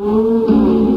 mm